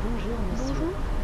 Bonjour, monsieur. Bonjour.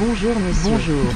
Bonjour messieurs. Bonjour.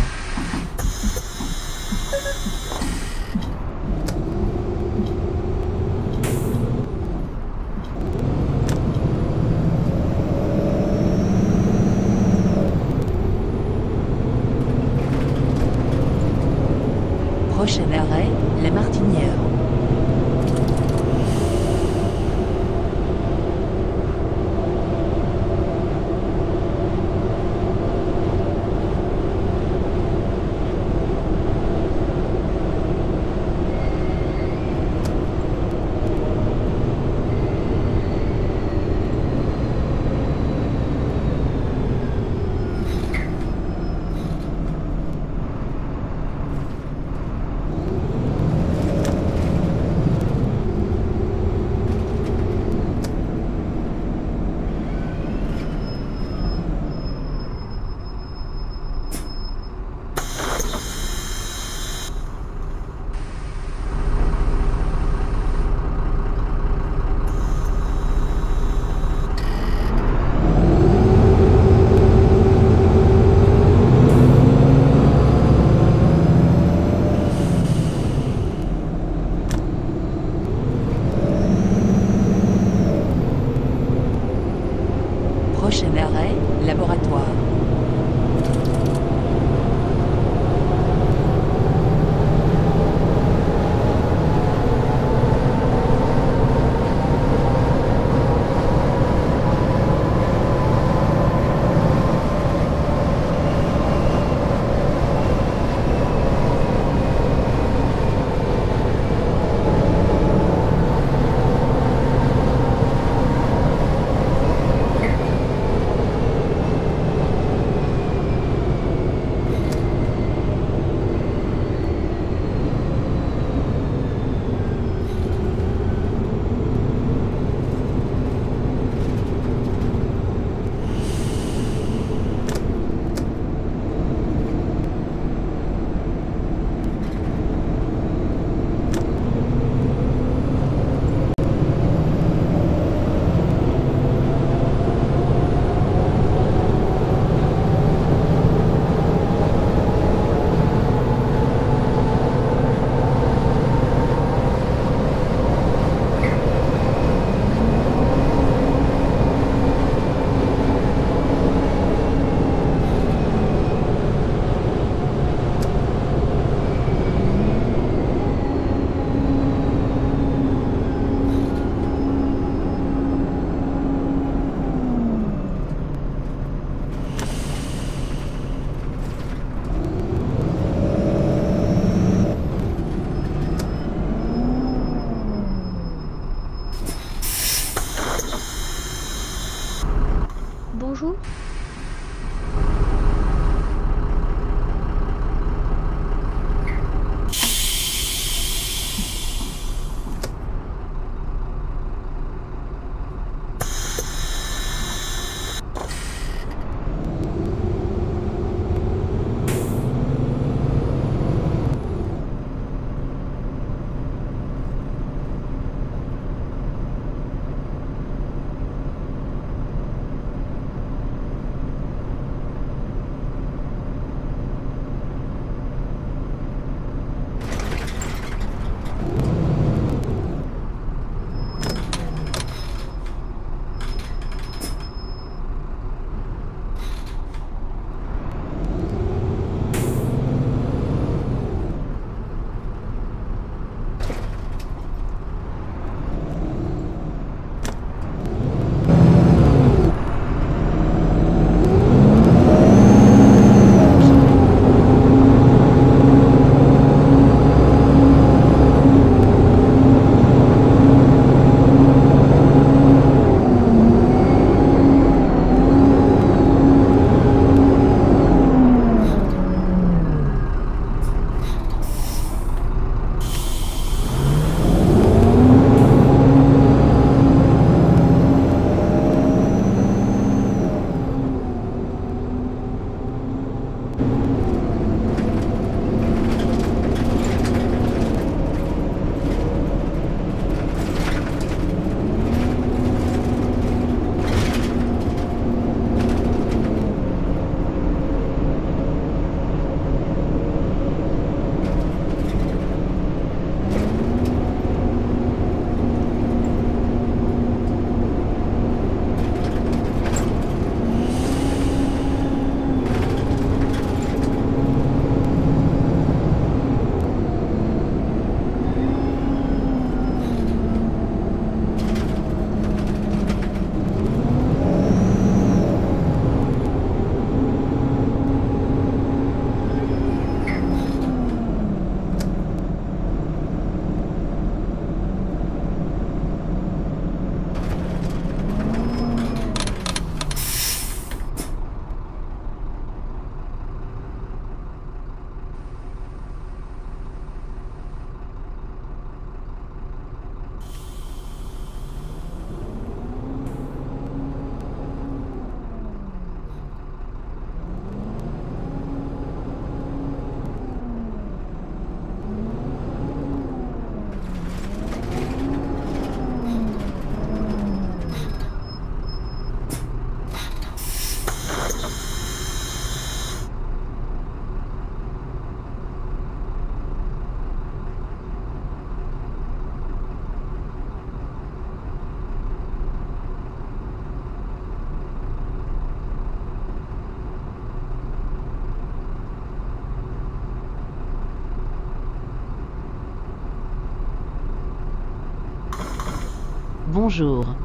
Bonjour.